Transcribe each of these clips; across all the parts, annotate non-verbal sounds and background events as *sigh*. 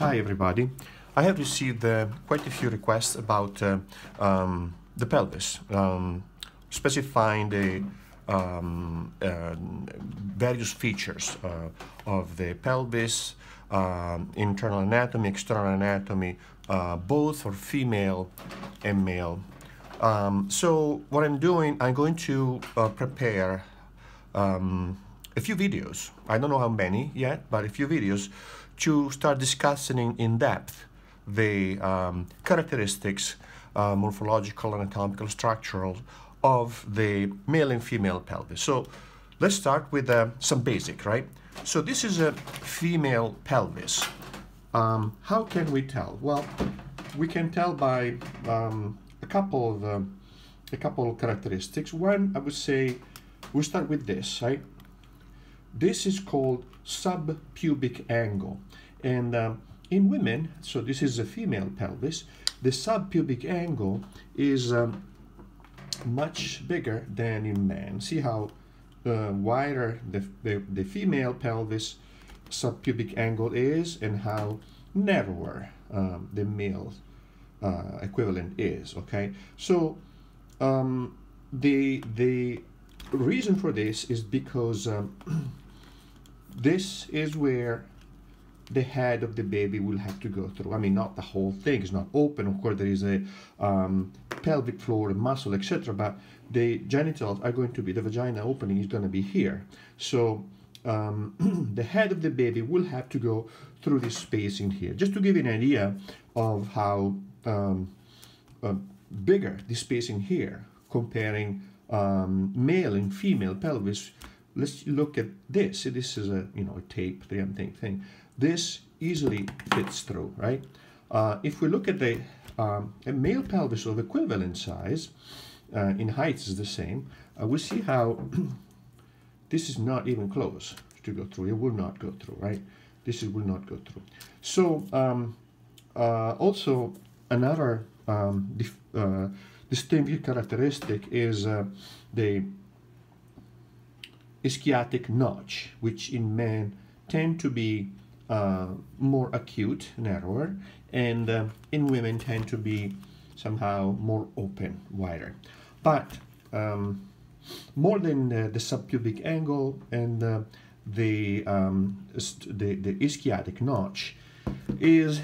Hi everybody. I have received uh, quite a few requests about uh, um, the pelvis, um, specifying the um, uh, various features uh, of the pelvis, um, internal anatomy, external anatomy, uh, both for female and male. Um, so what I'm doing, I'm going to uh, prepare um, a few videos. I don't know how many yet, but a few videos to start discussing in, depth the um, characteristics, uh, morphological, anatomical, structural of the male and female pelvis. So let's start with uh, some basic, right? So this is a female pelvis. Um, how can we tell? Well, we can tell by um, a couple of uh, a couple of characteristics. One, I would say, we start with this, right? This is called subpubic angle. And um, in women, so this is a female pelvis, the subpubic angle is um, much bigger than in men. See how uh, wider the, the, the female pelvis subpubic angle is and how narrower um, the male uh, equivalent is, okay? So um, the, the reason for this is because um, *clears throat* this is where the head of the baby will have to go through. I mean, not the whole thing is not open. Of course, there is a um, pelvic floor, muscle, etc. But the genitals are going to be the vagina opening is going to be here. So um, *clears throat* the head of the baby will have to go through this space in here. Just to give you an idea of how um, uh, bigger the space in here, comparing um, male and female pelvis. Let's look at this. This is a you know a tape, the thing this easily fits through, right? Uh, if we look at the um, a male pelvis of equivalent size, uh, in height is the same, uh, we see how *clears throat* this is not even close to go through. It will not go through, right? This is, will not go through. So um, uh, also another um, uh, distinctive characteristic is uh, the ischiatic notch, which in men tend to be uh, more acute, narrower, and uh, in women tend to be somehow more open, wider. But um, more than the subpubic angle and the, um, the, the ischiatic notch is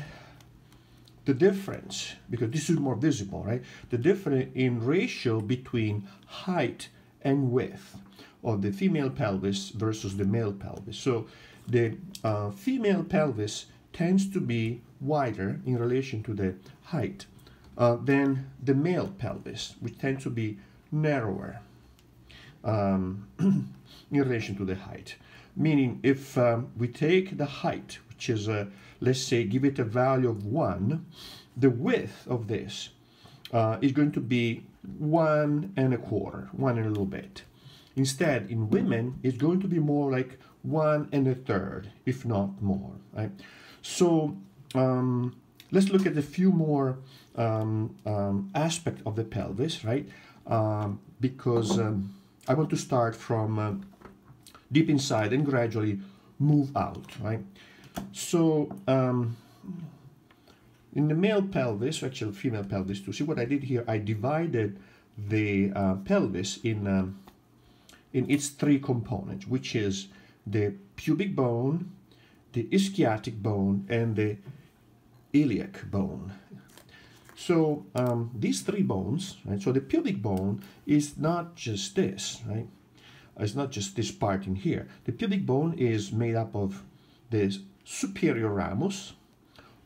the difference, because this is more visible, right? The difference in ratio between height and width of the female pelvis versus the male pelvis. So the uh, female pelvis tends to be wider in relation to the height uh, than the male pelvis, which tends to be narrower um, *clears throat* in relation to the height. Meaning, if um, we take the height, which is, uh, let's say, give it a value of 1, the width of this uh, is going to be 1 and a quarter, 1 and a little bit. Instead, in women, it's going to be more like one and a third, if not more. Right? So um, let's look at a few more um, um, aspects of the pelvis, right? Um, because um, I want to start from uh, deep inside and gradually move out, right? So um, in the male pelvis, actually female pelvis too, see what I did here? I divided the uh, pelvis in, um, in its three components, which is the pubic bone, the ischiatic bone, and the iliac bone. So um, these three bones, right? So the pubic bone is not just this, right? It's not just this part in here. The pubic bone is made up of the superior ramus,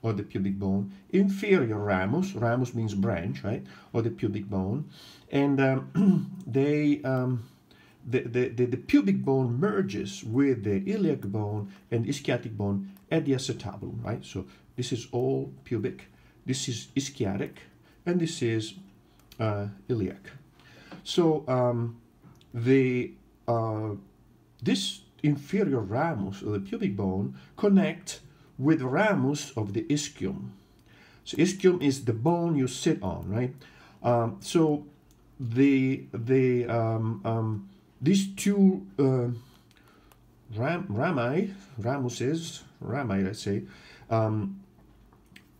or the pubic bone, inferior ramus, ramus means branch, right, or the pubic bone, and um, *clears throat* they um, the, the, the, the, pubic bone merges with the iliac bone and ischiatic bone at the acetabulum, right? So this is all pubic, this is ischiatic, and this is uh, iliac. So um, the uh, this inferior ramus or the pubic bone connect with ramus of the ischium. So ischium is the bone you sit on, right? Um, so the the um, um, these two uh, ram, rami, ramuses, rami, let's say, um,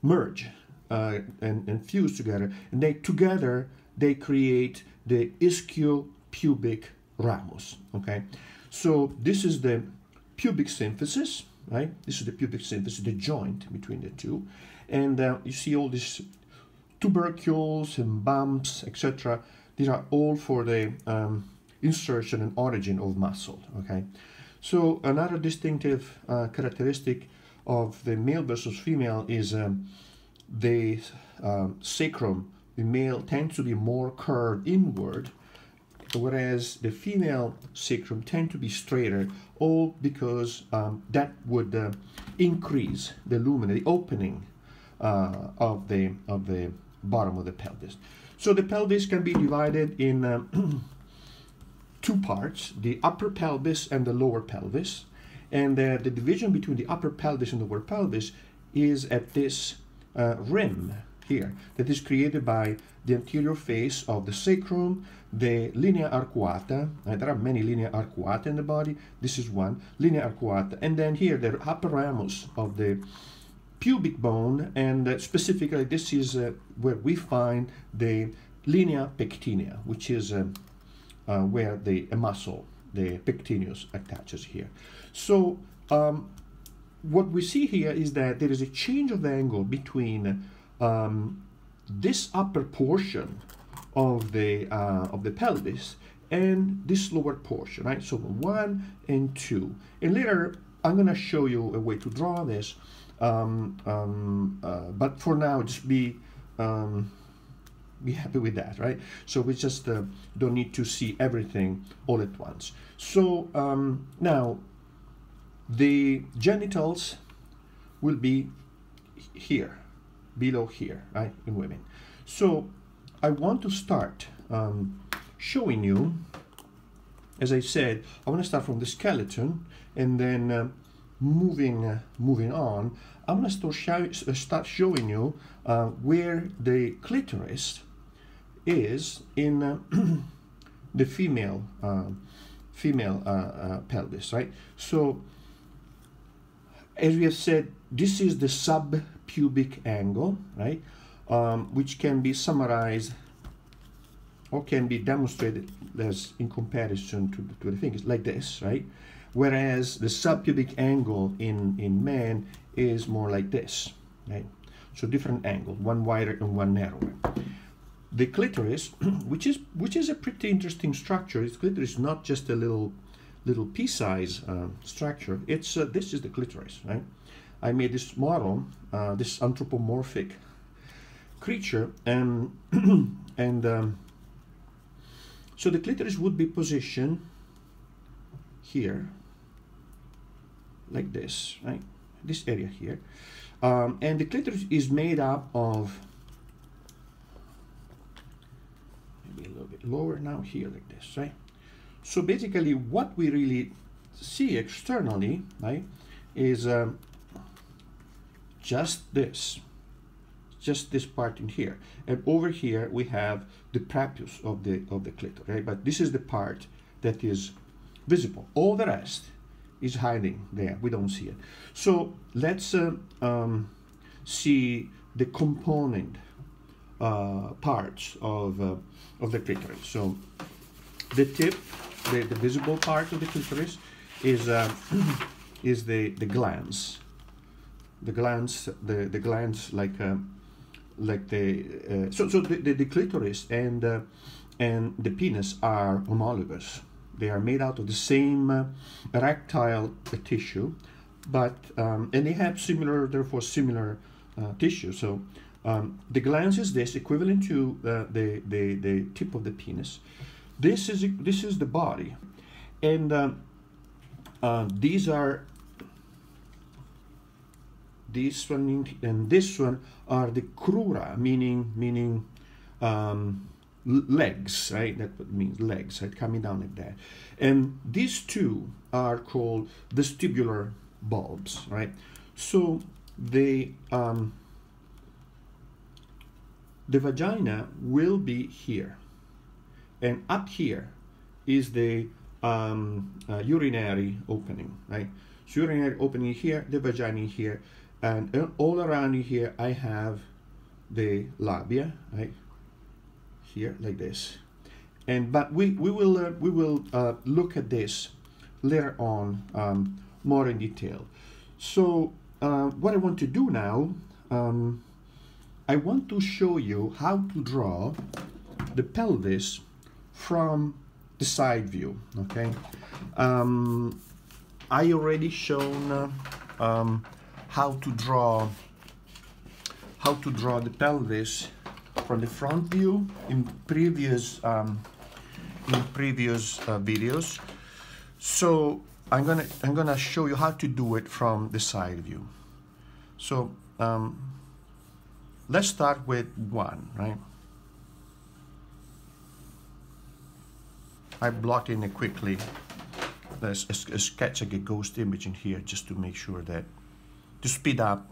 merge uh, and, and fuse together. And they together they create the ischiopubic ramus. Okay, so this is the pubic symphysis, right? This is the pubic symphysis, the joint between the two, and uh, you see all these tubercules and bumps, etc. These are all for the um, insertion and origin of muscle. Okay, so another distinctive uh, characteristic of the male versus female is um, the um, sacrum. The male tends to be more curved inward, whereas the female sacrum tend to be straighter, all because um, that would uh, increase the lumen, the opening uh, of the of the bottom of the pelvis. So the pelvis can be divided in uh, *clears throat* two parts, the upper pelvis and the lower pelvis. And uh, the division between the upper pelvis and the lower pelvis is at this uh, rim here that is created by the anterior face of the sacrum, the linea arcuata. Uh, there are many linea arcuata in the body. This is one, linea arcuata. And then here, the upper ramus of the pubic bone, and uh, specifically this is uh, where we find the linea pectinea, which is um, uh, where the muscle, the pectineus, attaches here. So um, what we see here is that there is a change of angle between um, this upper portion of the uh, of the pelvis and this lower portion, right? So one and two. And later, I'm gonna show you a way to draw this. Um, um, uh, but for now, just be um, be happy with that, right? So we just uh, don't need to see everything all at once. So um, now the genitals will be here, below here, right, in women. So I want to start um, showing you, as I said, I want to start from the skeleton and then uh, moving uh, moving on. I'm going to start, show, start showing you uh, where the clitoris is in uh, *clears throat* the female uh, female uh, uh, pelvis, right? So, as we have said, this is the subpubic angle, right? Um, which can be summarized or can be demonstrated as in comparison to, to the things like this, right? Whereas the subpubic angle in, in men is more like this, right? So different angle, one wider and one narrower the clitoris, *clears throat* which is which is a pretty interesting structure. It's clitoris not just a little little pea-size uh, structure. It's uh, this is the clitoris, right? I made this model, uh, this anthropomorphic creature, and *clears throat* and um, so the clitoris would be positioned here, like this, right? This area here, um, and the clitoris is made up of maybe a little bit lower now here like this, right? So basically what we really see externally, right, is um, just this, just this part in here. And over here we have the prepuce of the, of the clitoris, right? But this is the part that is visible. All the rest is hiding there. We don't see it. So let's uh, um, see the component uh, parts of, uh, of the clitoris. So the tip, the, the visible part of the clitoris is, uh, *clears throat* is the, the glans. The glands, the, the glans like, uh, like the, uh, so, so the, the, the clitoris and, uh, and the penis are homologous. They are made out of the same erectile tissue, but, um, and they have similar, therefore similar tissue. So um, the glands is this, equivalent to uh, the, the, the tip of the penis. This is, this is the body. And um, uh, these are, this one and this one are the crura, meaning, meaning um, legs, right? That means legs, right? Coming down like that. And these two are called vestibular bulbs, right? So they, um, the vagina will be here. And up here is the um, uh, urinary opening, right? So urinary opening here, the vagina here. And uh, all around here I have the labia, right? Here, like this. And but we we will uh, we will uh, look at this later on um, more in detail. So uh, what I want to do now, um, I want to show you how to draw the pelvis from the side view. Okay, um, I already shown uh, um, how to draw how to draw the pelvis from the front view in previous um, in previous uh, videos. So I'm gonna I'm gonna show you how to do it from the side view. So um, let's start with one, right? I blocked in it quickly. A sketch like a ghost image in here just to make sure that to speed up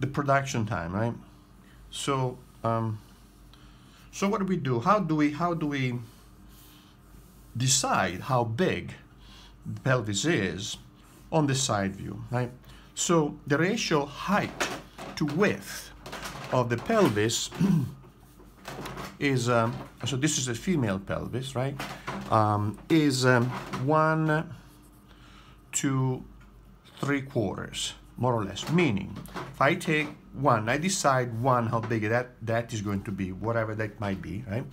the production time, right? So, um, so what do we do? How do we how do we decide how big the pelvis is on the side view, right? So the ratio height to width of the pelvis *clears throat* is um, so this is a female pelvis, right? Um, is um, one to three quarters more or less. Meaning, if I take one, I decide one how big that that is going to be, whatever that might be, right?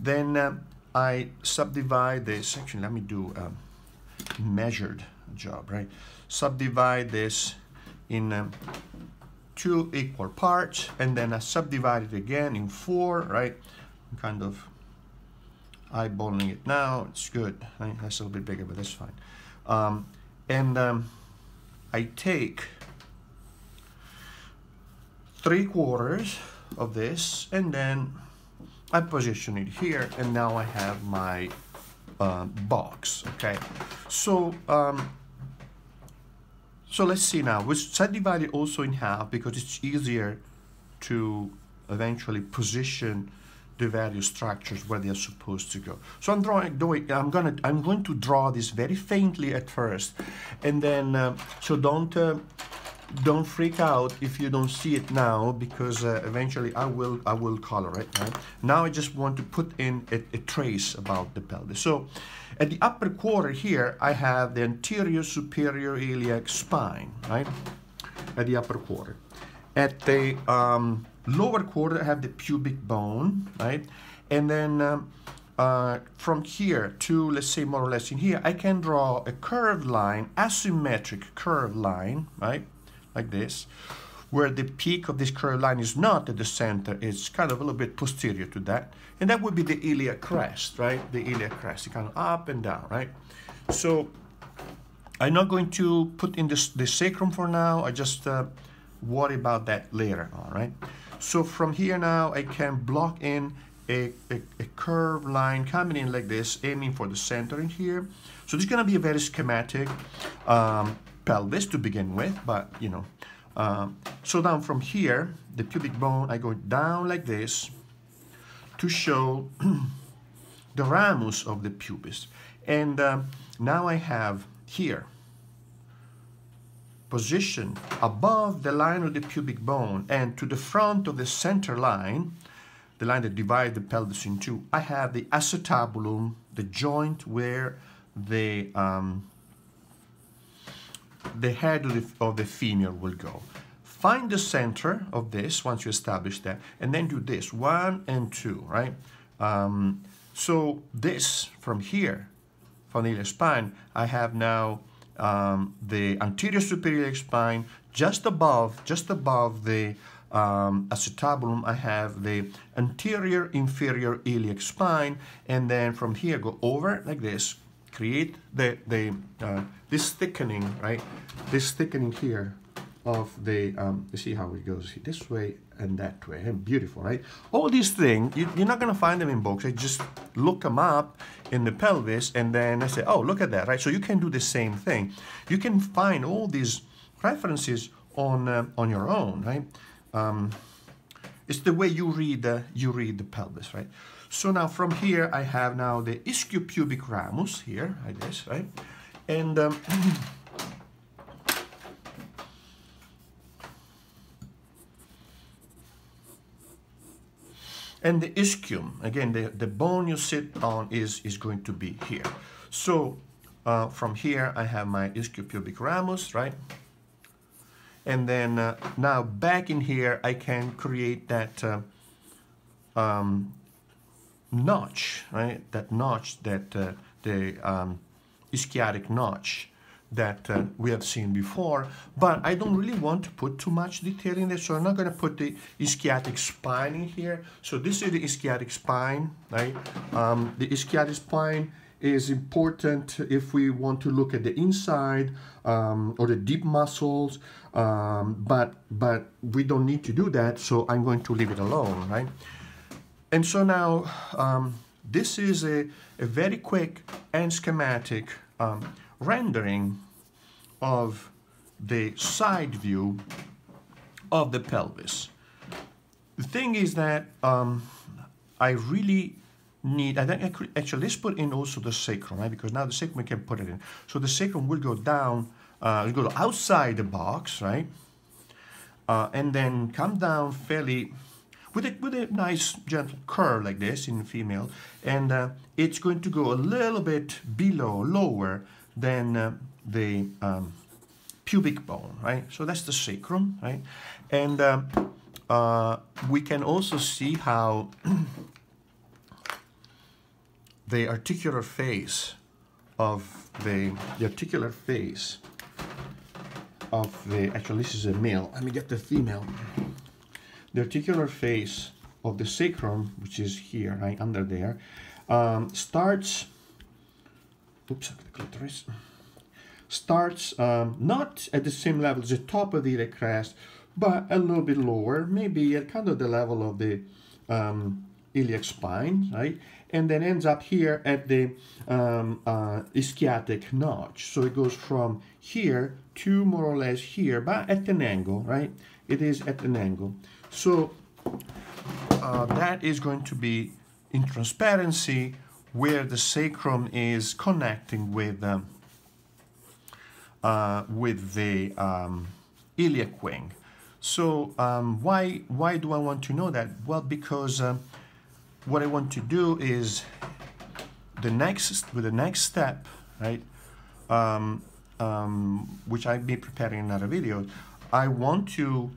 Then uh, I subdivide this. Actually, let me do a measured job, right? Subdivide this in um, two equal parts, and then I subdivide it again in four, right? I'm kind of eyeballing it now. It's good. Right? That's a little bit bigger, but that's fine. Um, and um, I take three quarters of this and then I position it here and now I have my uh, box okay? So um, so let's see now. We subdivide it also in half because it's easier to eventually position the various structures where they are supposed to go. So I'm drawing, doing, I'm gonna, I'm going to draw this very faintly at first, and then uh, so don't uh, don't freak out if you don't see it now because uh, eventually I will I will color it right? now I just want to put in a, a, trace about the pelvis so at the upper quarter here I have the anterior superior iliac spine right at the upper quarter at the um, lower quarter I have the pubic bone right and then um, uh, from here to let's say more or less in here I can draw a curved line asymmetric curved line right like this, where the peak of this curved line is not at the center, it's kind of a little bit posterior to that. And that would be the iliac crest, right? The iliac crest, kind of up and down, right? So I'm not going to put in this, the sacrum for now. I just uh, worry about that later on, right? So from here now, I can block in a, a, a curved line coming in like this, aiming for the center in here. So this is going to be a very schematic um, pelvis to begin with, but you know. Um, so down from here, the pubic bone, I go down like this to show *clears throat* the ramus of the pubis. And um, now I have here, position above the line of the pubic bone and to the front of the center line, the line that divides the pelvis in two, I have the acetabulum, the joint where the um, the head of the, of the femur will go. Find the center of this once you establish that, and then do this, one and two, right? Um, so this, from here, from the iliac spine, I have now um, the anterior superior spine, just above, just above the um, acetabulum, I have the anterior inferior iliac spine, and then from here go over like this, create the, the uh, this thickening, right? This thickening here of the, um, you see how it goes this way and that way, and beautiful, right? All these things, you, are not gonna find them in books. I just look them up in the pelvis and then I say, oh, look at that, right? So you can do the same thing. You can find all these references on, uh, on your own, right? Um, it's the way you read, uh, you read the pelvis, right? So now from here, I have now the ischiopubic ramus here, like this, right? And um, *clears throat* And the ischium, again, the, the bone you sit on is, is going to be here. So uh, from here, I have my ischiopubic ramus, right? And then uh, now back in here, I can create that uh, um, notch, right? That notch, that uh, the um, ischiatic notch that uh, we have seen before, but I don't really want to put too much detail in there, so I'm not going to put the ischiatic spine in here. So this is the ischiatic spine, right? Um, the ischiatic spine is important if we want to look at the inside um, or the deep muscles, um, but, but we don't need to do that, so I'm going to leave it alone, right? And so now, um, this is a, a very quick and schematic um, rendering of the side view of the pelvis. The thing is that um, I really need, I think actually let's put in also the sacrum, right? Because now the sacrum we can put it in. So the sacrum will go down, uh, will go outside the box, right? Uh, and then come down fairly with a, with a nice gentle curve like this in female and uh, it's going to go a little bit below lower than uh, the um, pubic bone right? So that's the sacrum right? And um, uh, we can also see how *clears throat* the articular face of the, the articular face of the actually this is a male. Let me get the female. The articular face of the sacrum, which is here, right under there, um, starts, oops, the clitoris, starts um, not at the same level as the top of the iliac crest, but a little bit lower, maybe at kind of the level of the um, iliac spine, right? And then ends up here at the um, uh, ischiatic notch. So it goes from here to more or less here, but at an angle, right? It is at an angle. So uh, that is going to be in transparency where the sacrum is connecting with um, uh, with the um, iliac wing. So um, why why do I want to know that? Well, because um, what I want to do is the next with the next step, right? Um, um, which I'll be preparing another video. I want to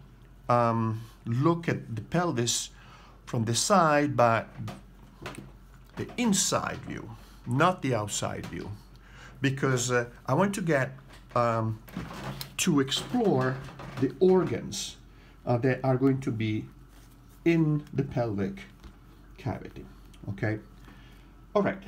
look at the pelvis from the side, but the inside view, not the outside view, because uh, I want to get um, to explore the organs uh, that are going to be in the pelvic cavity. Okay. All right.